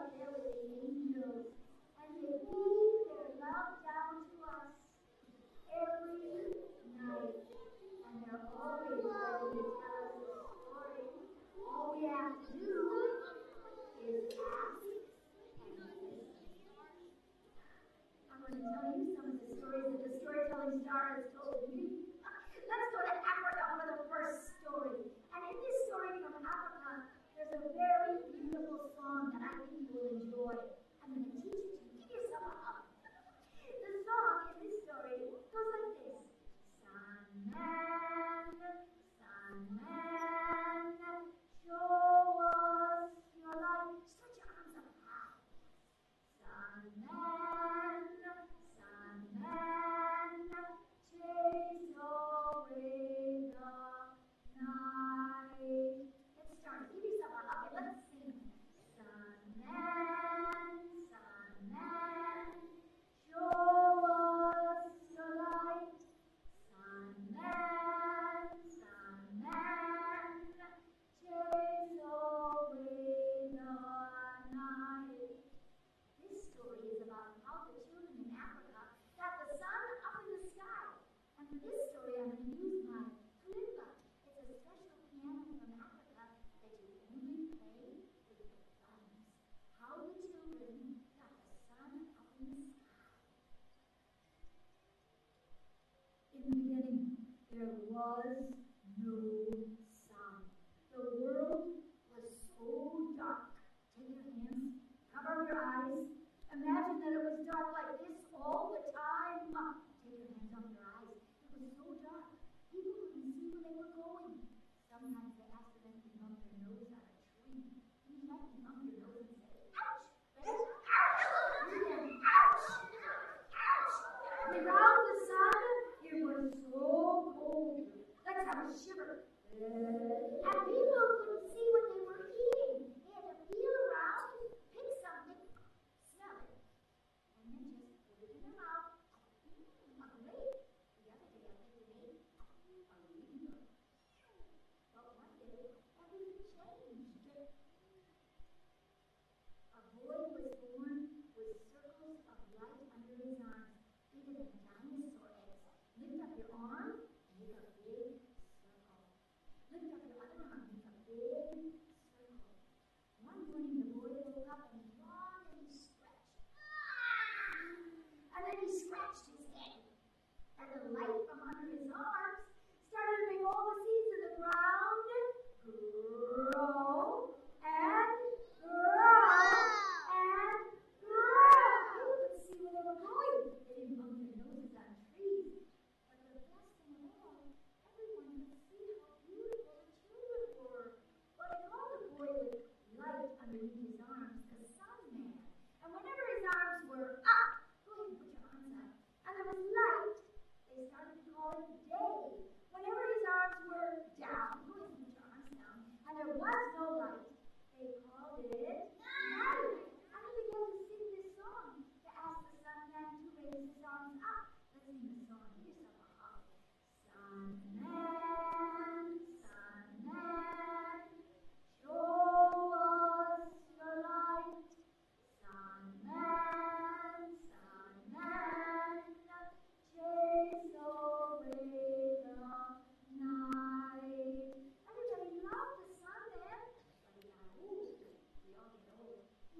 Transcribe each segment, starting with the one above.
Hello, Halloween.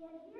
Old.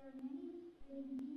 There are many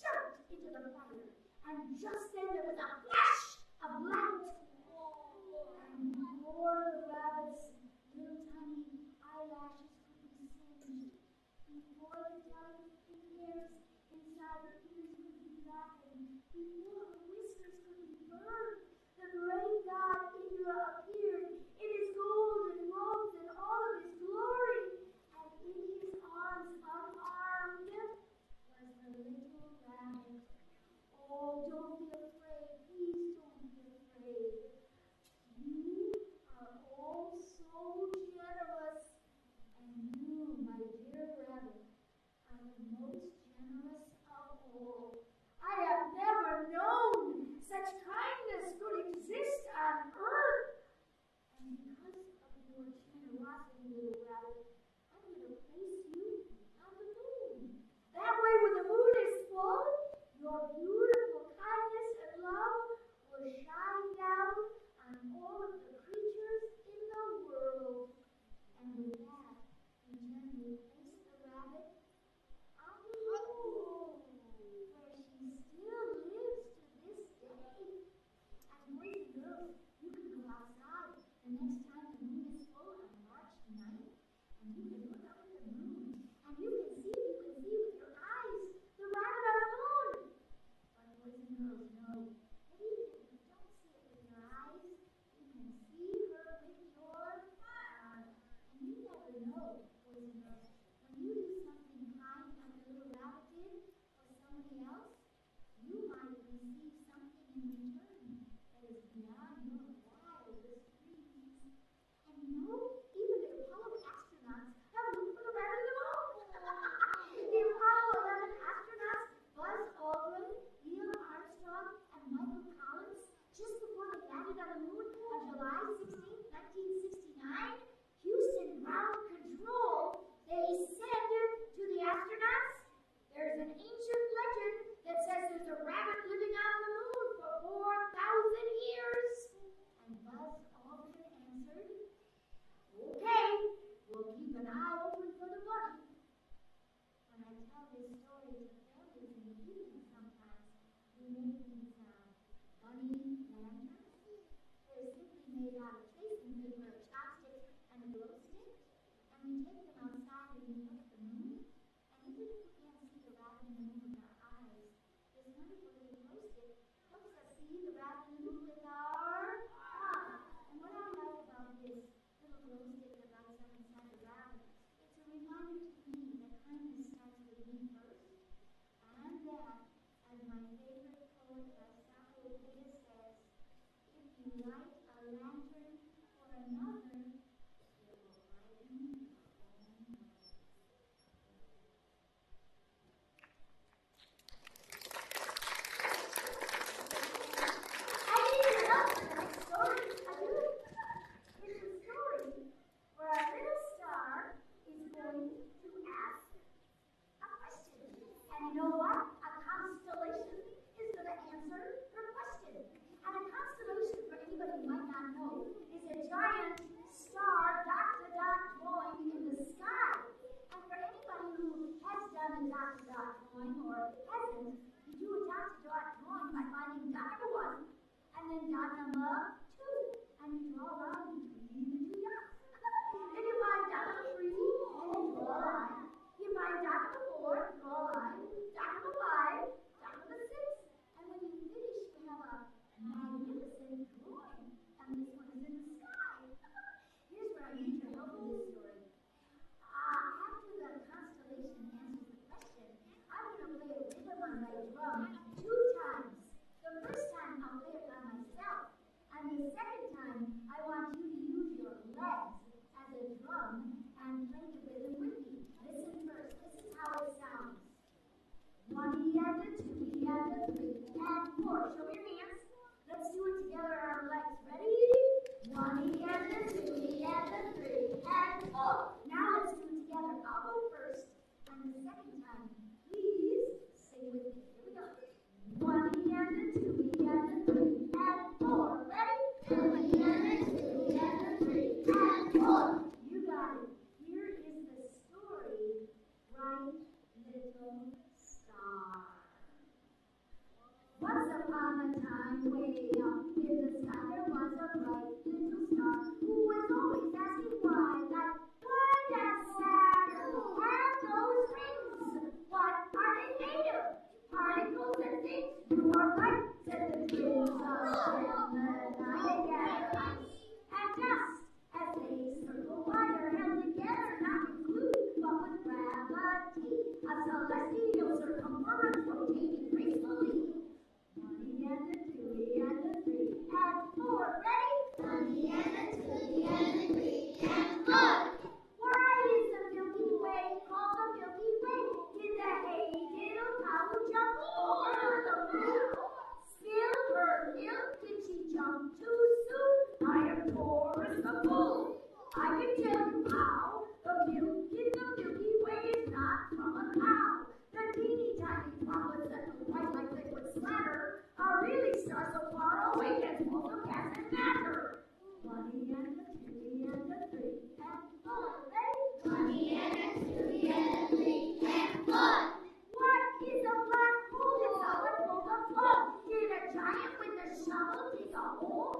jumped into the fire, and just then there was a flash of light. And then dot number and the second time I want you to use your legs as a drum and play the rhythm with me. Listen first. This is how it sounds. One E and a two E and a three and four. Show your hands. Let's do it together on our legs. Ready? One E and a two E and a three and four. Now let's do it together. I'll go first, and the second time, please sing with me. Here we go. One E and a two E and a three and four. Ready? One E and a two E and a three and four. You got it. Here is the story. Bright little star. Once upon a time, way up in the sky, there was a bright little star who was always asking why. Like, why does Saturn have those rings? What are they made of? Particles and things. You are right, said the twins of Gemini together. And just as they circle wider, held together, not with glue, but with gravity, a celestial circumference rotating gracefully. One and a two and a three and four. Ready? One and a two and a three and four. Why is the Milky Way called the Milky Way? Did the little cow jump over the moon? Spill her milk? Did she jump too soon? I am Taurus the bull. I can tell you how. The milk in the Milky Way is not from a cow. The teeny tiny droplets that look white like liquid splatter are really stars so far away that full of gas and matter. One and a two and a three and four. Ready? One and a two and a three and four. What is a black hole? It's a full of coal. Did a giant with a shovel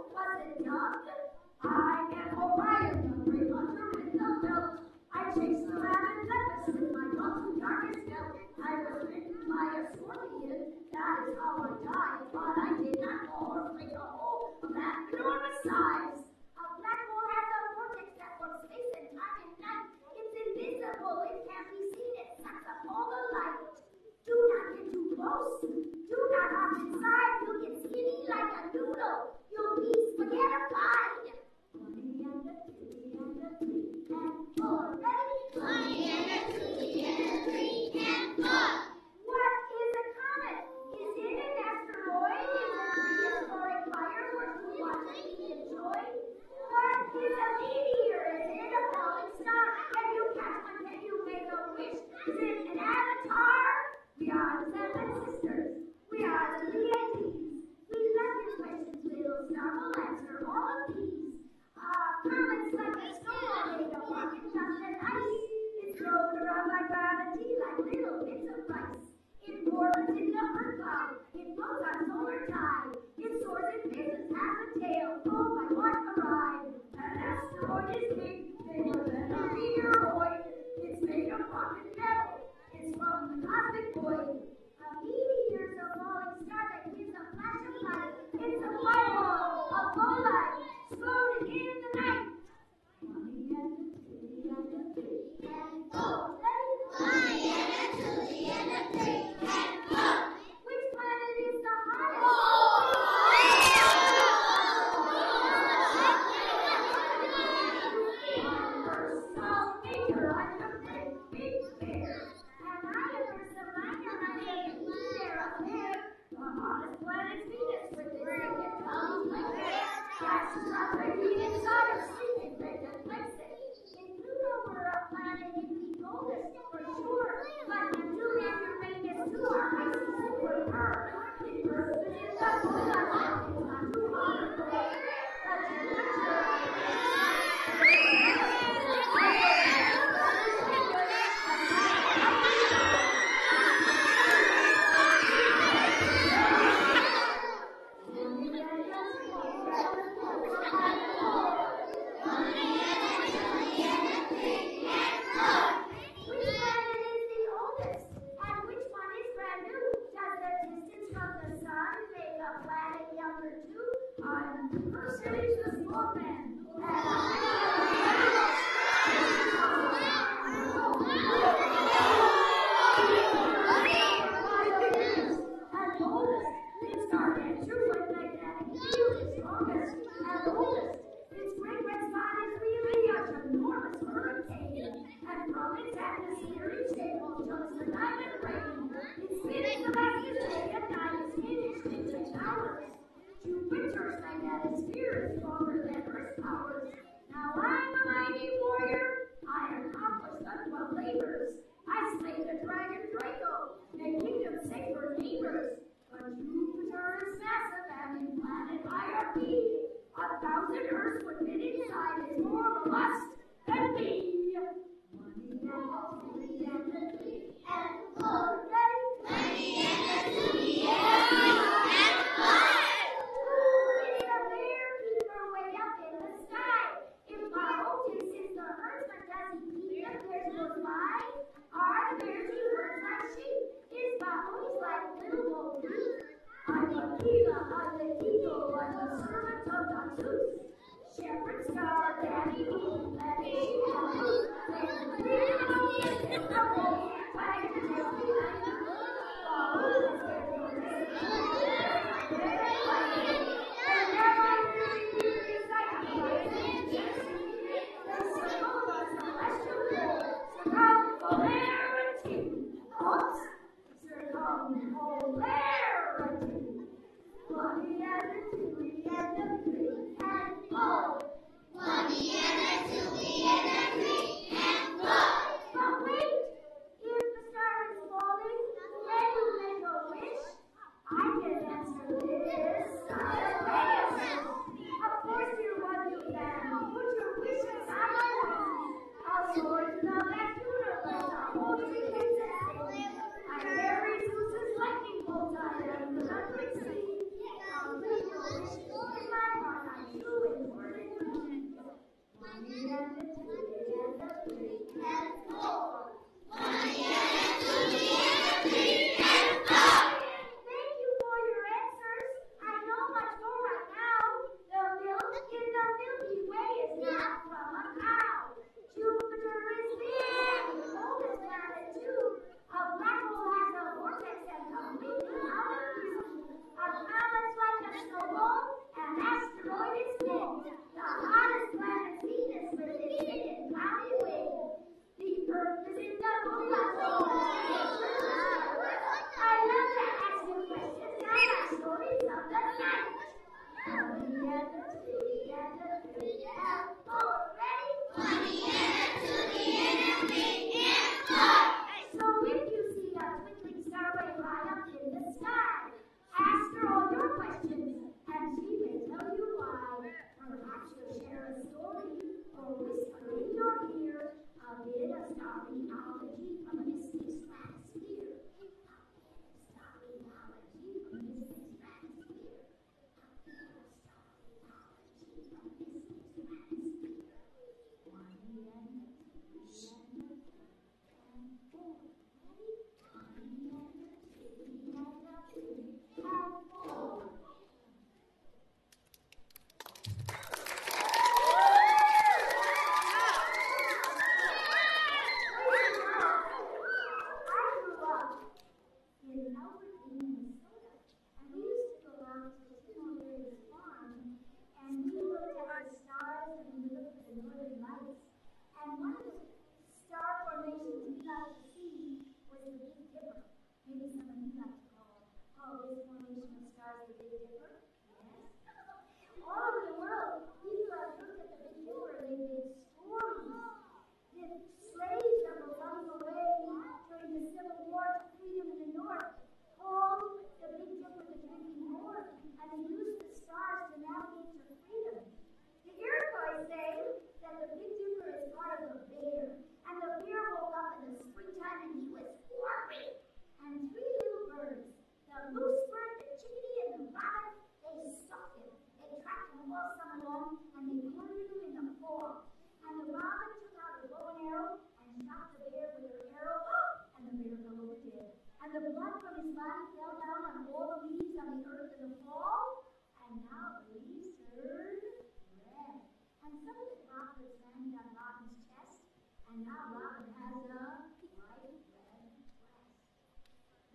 His hand on Robin's chest, and now Robin has a white red dress.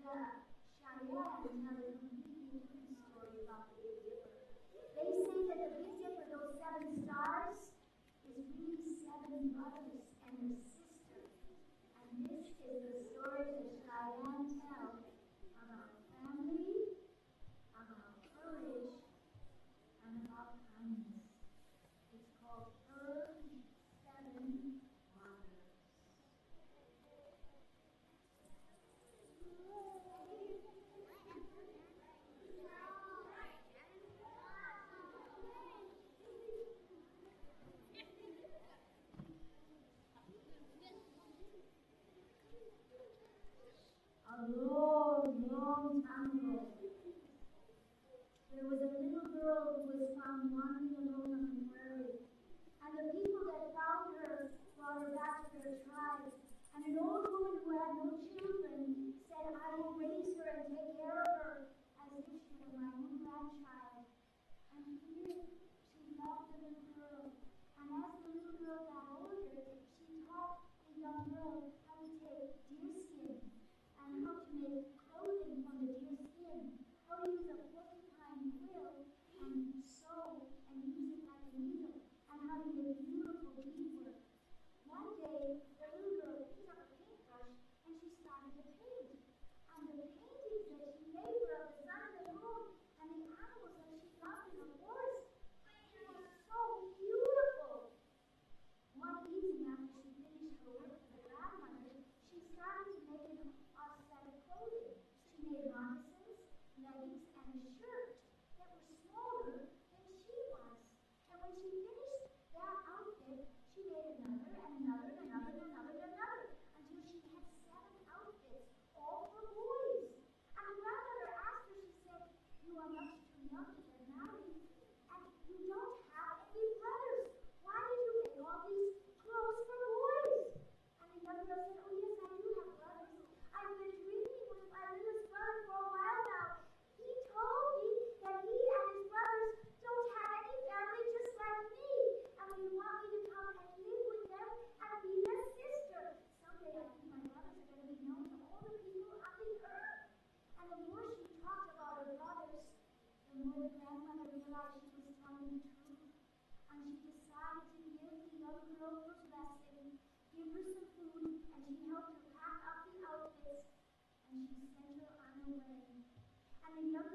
The Cheyenne road was found wandering alone on the prairie. And the people that found her brought her back to her tribe. And an old woman who had no children said, I will raise her and take care of her as if she were my own grandchild. And here she loved the little girl. And as the little girl got older, she taught the young girl know the grandmother realized she was telling the truth, and she decided to give the young girl her blessing, give her some food, and she helped her pack up the outfits, and she sent her on her way. And the young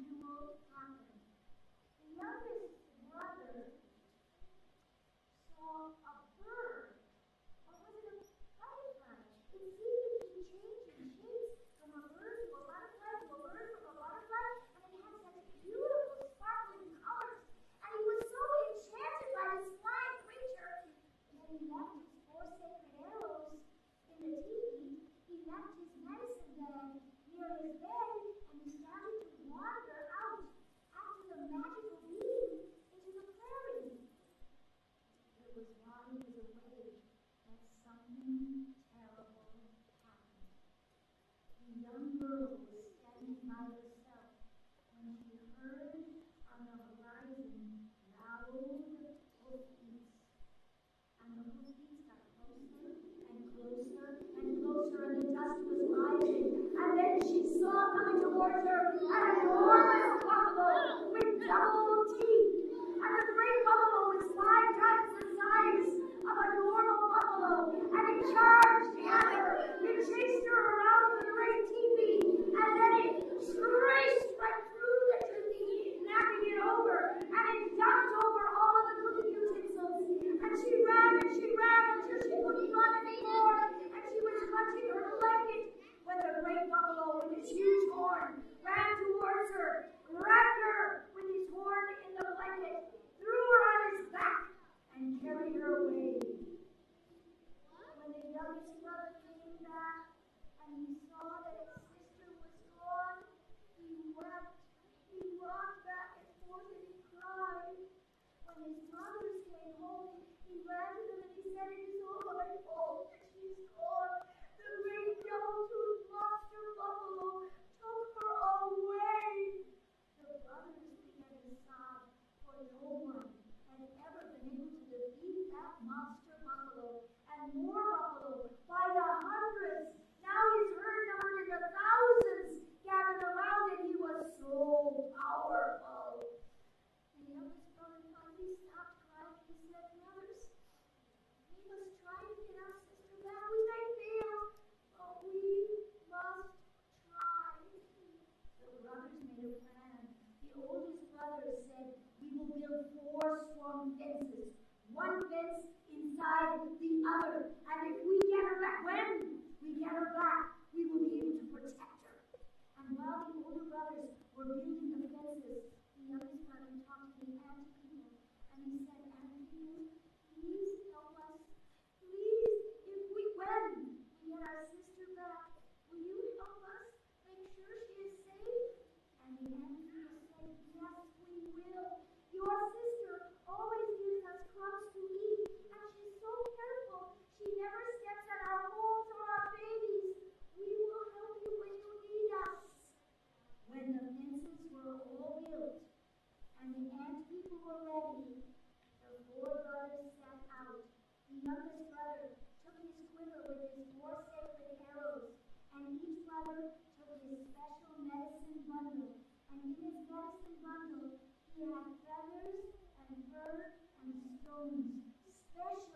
water and stones, especially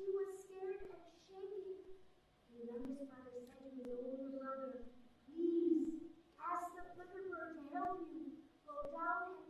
she was scared and shaking. And the youngest brother said to his older brother, Please, ask the flicker bird to help you. Go down and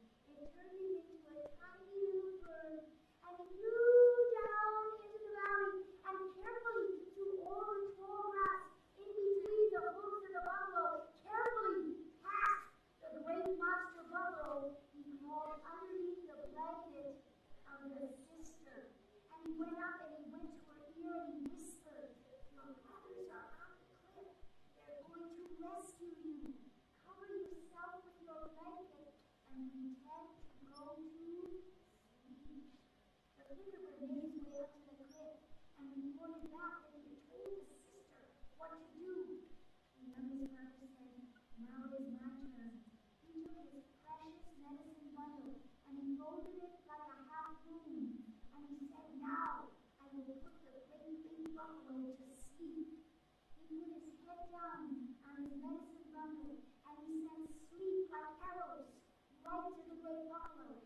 and you. sister. What to do? Said, Now my turn. He took his precious medicine and it like a half moon, and he said, Now I will put the big to sleep. He put his head down on medicine and he sleep like arrows right to the.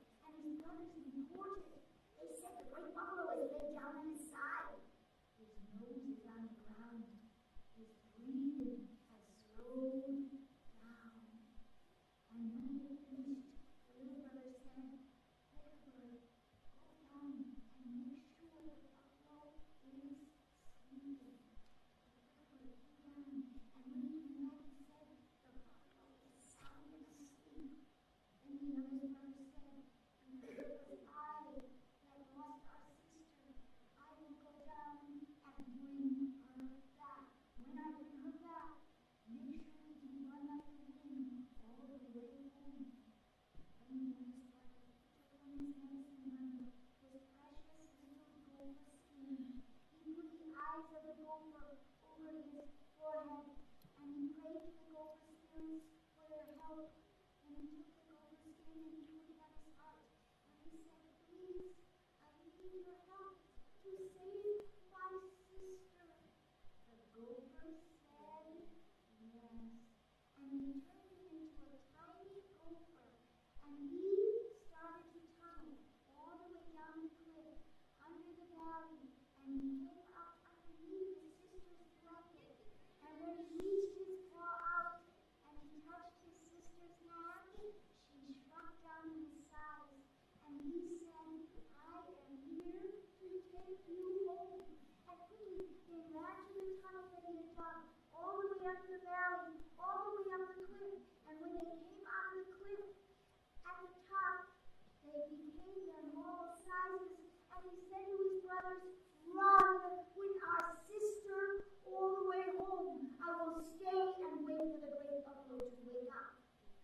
mother with our sister all the way home. I will stay and wait for the great buffalo to wake up.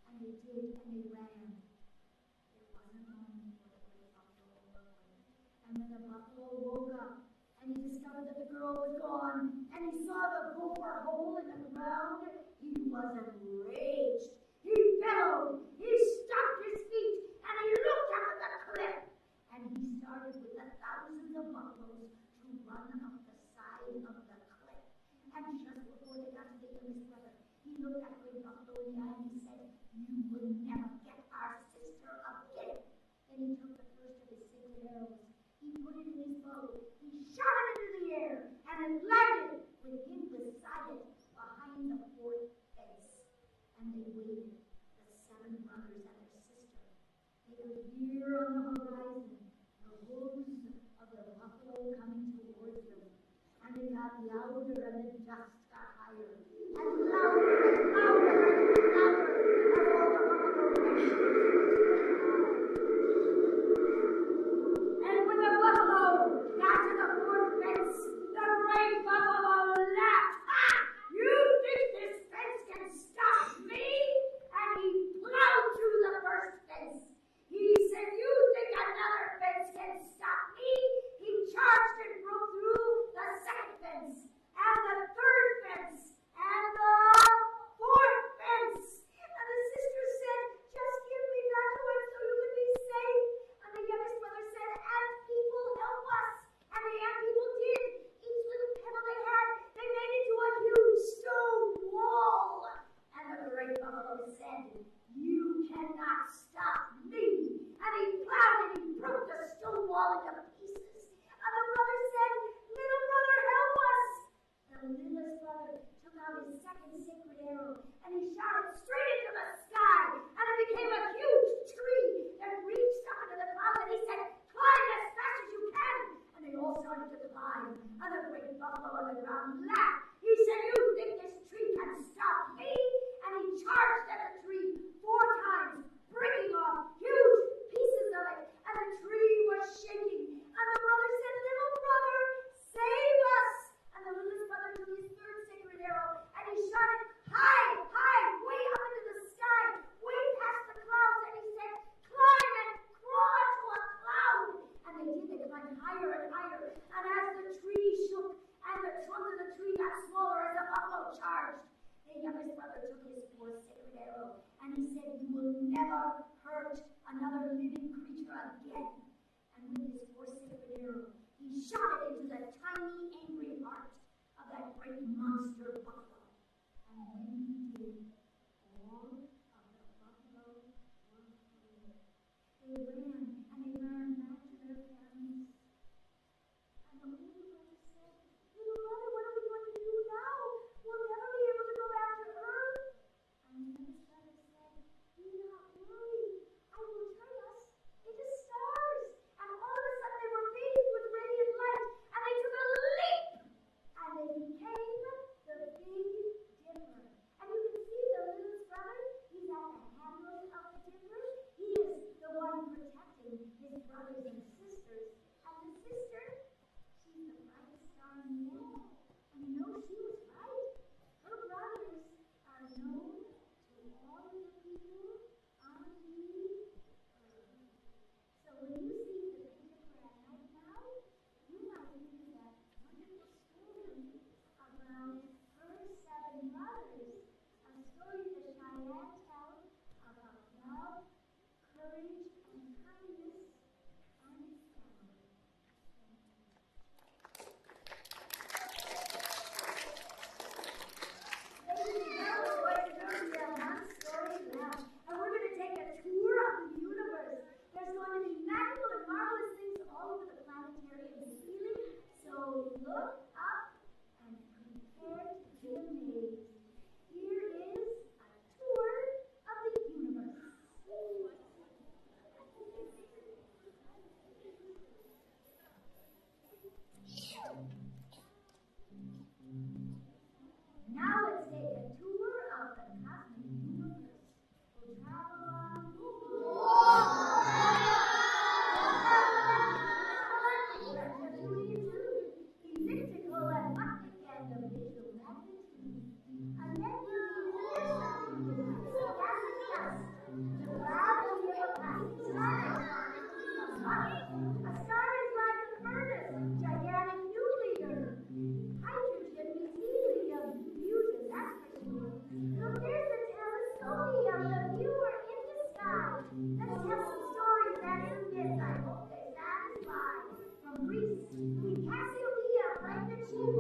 And they did, and they ran. It wasn't long before the great buffalo awoke. And when the buffalo woke up and he discovered that the girl was gone, and landed with him beside it behind the fourth fence. And they waited, the seven brothers and their sister. They could hear on the horizon the hoofs of the buffalo coming towards them, and they got louder and the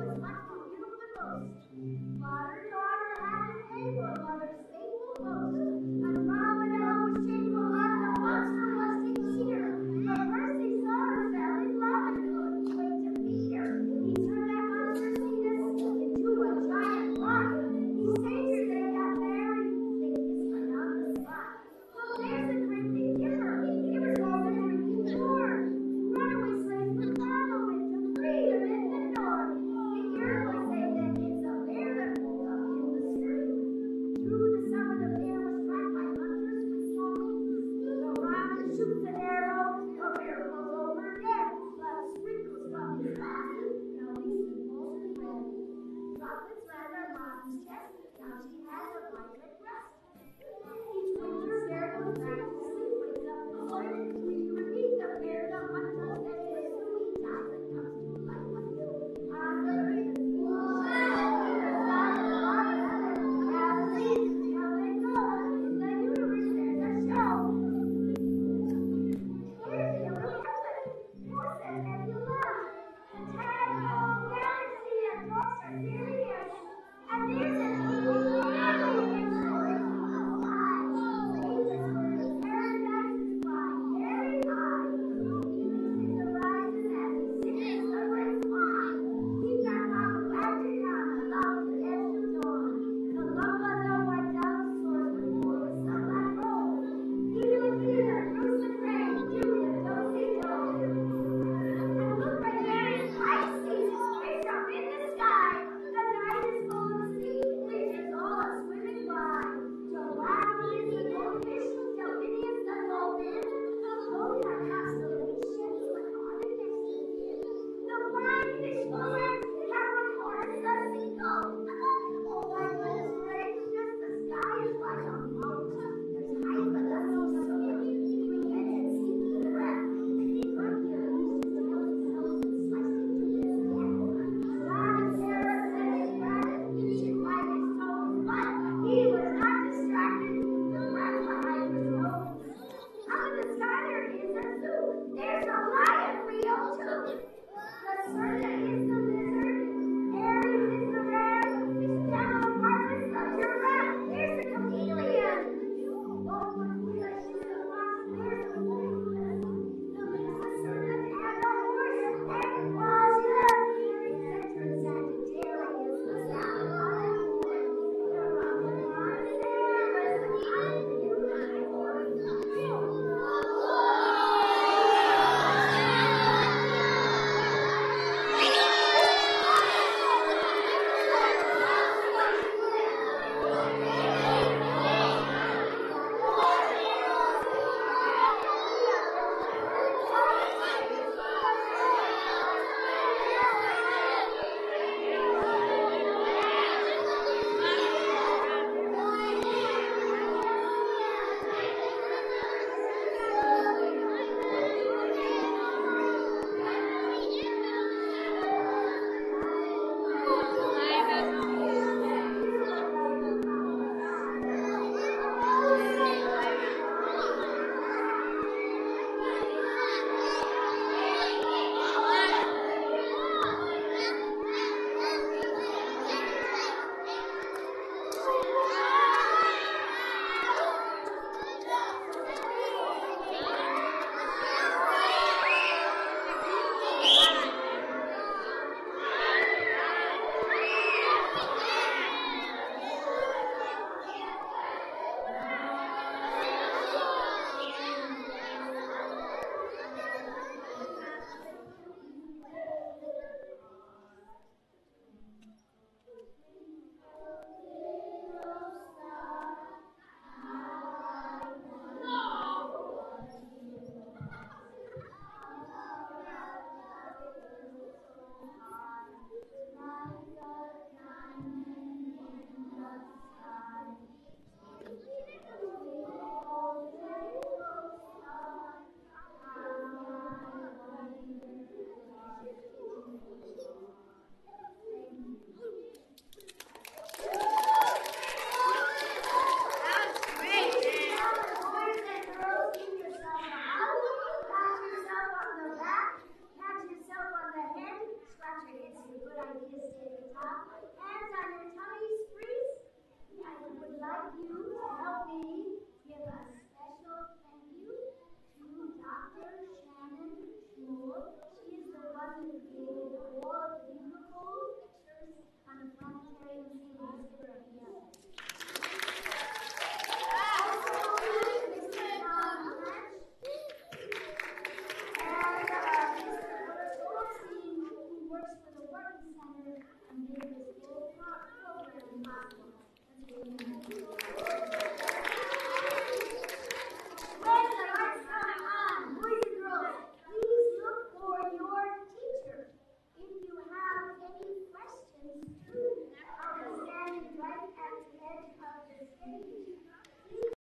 was much more beautiful than most. Modern daughter had an